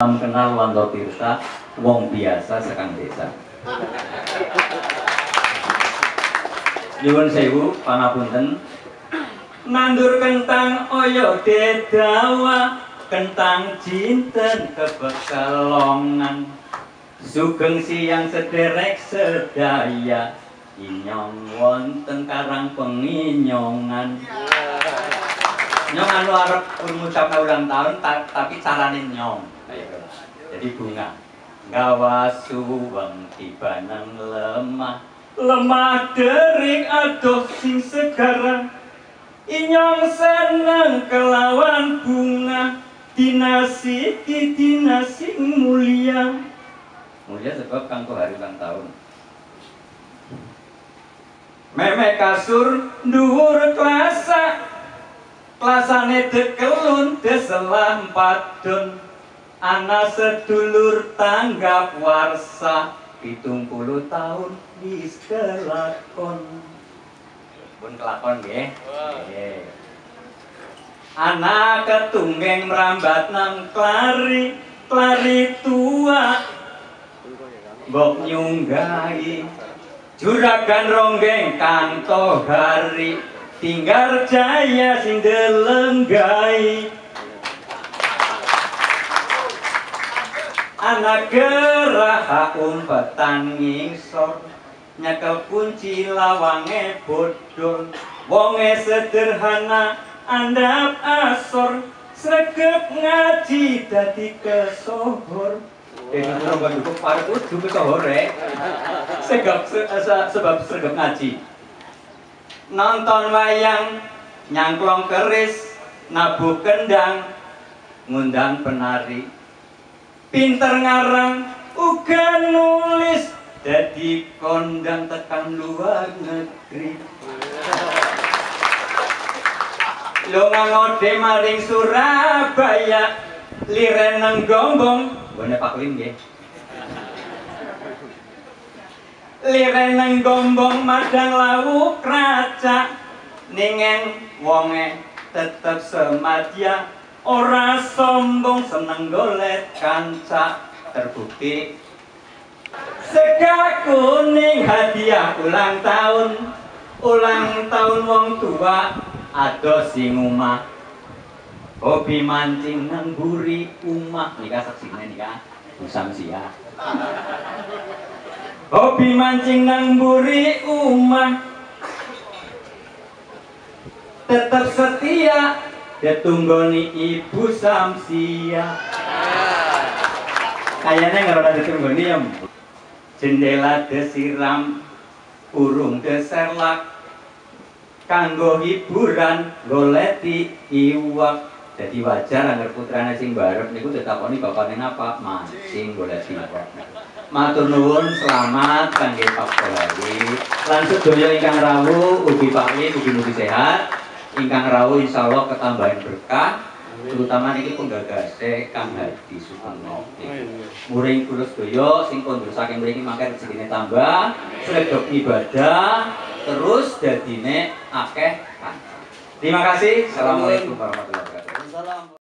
Salam kenal Wanto Tirta, wong biasa sekang desa. Nyuwun sewu, pangapunten. Nandur kentang oyo dedawa, kentang jinten kebekalongan. Sugeng siang sederek sedaya, inyong wonten karang penginyongan. Nyong anu arep ngucapna ulang tahun ta- tapi carane nyong. Jadi bunga. Gawasu weng tibanan lemah. Lemah derik adoh sing segara Inyong seneng kelawan bunga. Dinasi di dinasi mulia. Mulia sebab kanggo hari ulang tahun. Memek kasur dhuwur klasa Klasane dekelun deselah padon Ana sedulur tanggap warsa Pitung puluh tahun wis kelakon Pun kelakon nggih. Nggih. Anak ketunggeng merambat nang klari Klari tua Mbok nyunggai Juragan ronggeng kanto hari Tinggal jaya sing Anak gerah umpetan ngisor Nyekel kunci lawange bodol Wonge sederhana andap asor Sregep ngaji dadi kesohor. Eh, kalau nggak dukung paru kudu kesohor ya Segap, se- se- sebab sregep ngaji. Nonton wayang Nyangklong keris Nabuh kendang Ngundang penari pinter ngarang uga nulis. Jadi kondang tekan luar negeri. Lo ngangode maring Surabaya liren nang gombong. Bone Pak Lim nggih. Liren nang gombong madang lawu kraca ningen wonge tetep semadya ora sombong seneng golek kanca terbukti. Sega kuning hadiah ulang tahun ulang tahun wong tua ado sing umah hobi mancing nang buri umah nika saksine nika usam sia. Hobi mancing nang buri umah tetap setia ditunggoni ibu Samsia. Kayaknya nggak ada ditunggoni ya jendela desiram urung deserlak. Kanggo hiburan goleti iwak. Jadi wajar agar putrane sing barep niku ditakoni bapakne napa mancing goleti iwak. Matur nuwun selamat kangge Pak Polari lan sedaya ingkang rawuh ugi Wi ugi mugi sehat ingkang rawuh insyaallah ketambahan berkah terutama niki penggagase Kang Hadi Sutarno muring kula sedaya sing pondok saking mriki mangke rezekine tambah sregep ibadah terus dadine akeh. Terima kasih. Assalamualaikum warahmatullahi wabarakatuh.